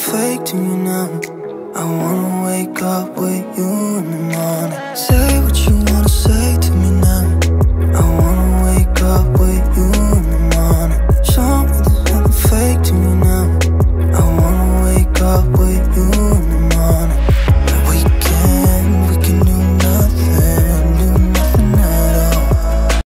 fake to you now. I wanna wake up with you in the morning. Say what you wanna say to